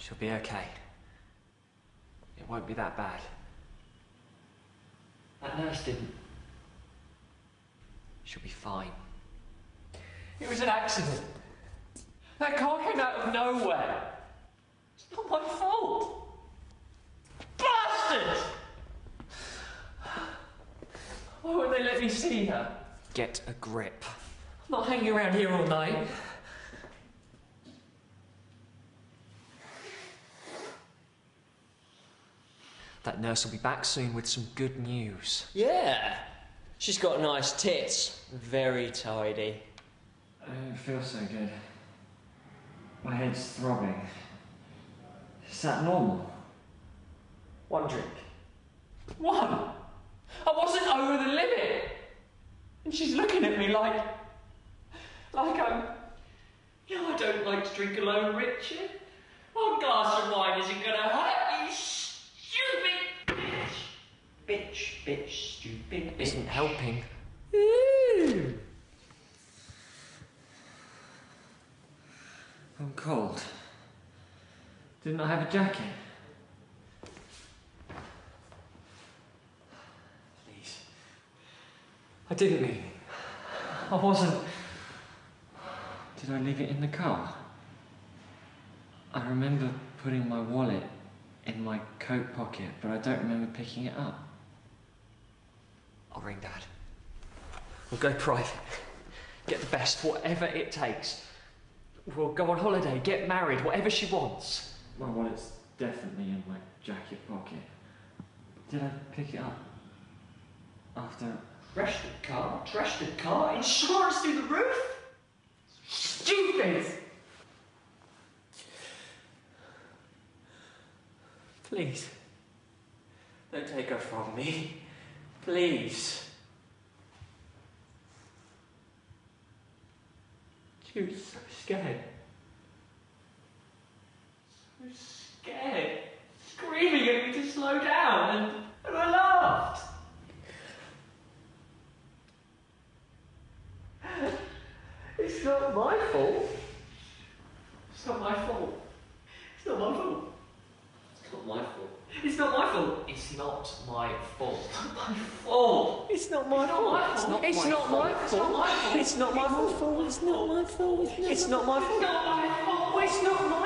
She'll be okay. It won't be that bad. That nurse didn't. She'll be fine. It was an accident. That car came out of nowhere. It's not my fault. Bastards! Why won't they let me see her? Get a grip. I'm not hanging around here all night. That nurse will be back soon with some good news. Yeah. She's got nice tits. Very tidy. I don't feel so good. My head's throbbing. Is that normal? One drink. One! I wasn't over the limit! And she's looking at me like. like I'm. You know, I don't like to drink alone, Richard. One glass of wine isn't gonna hurt you, stupid bitch! Bitch, stupid bitch. Isn't helping. Ooh. I'm cold. Didn't I have a jacket? Please. I didn't it. I wasn't. Did I leave it in the car? I remember putting my wallet in my coat pocket, but I don't remember picking it up. I'll ring Dad. We'll go private. Get the best, whatever it takes. We'll go on holiday, get married, whatever she wants. My wallet's definitely in my jacket pocket. Did I pick it up? After. Trash the car. Trash the car. Insurance through the roof. Stupid! Please. Don't take her from me. Please. She was so scared. So scared. Screaming at me to slow down, and, and I laughed. It's not my fault. It's not my fault. It's not my fault. It's not my fault. It's not my fault. It's not my fault. My fault. It's not my fault. It's not It's not my fault. It's not my fault. It's not my fault. It's not my fault. It's not my fault. It's not my fault.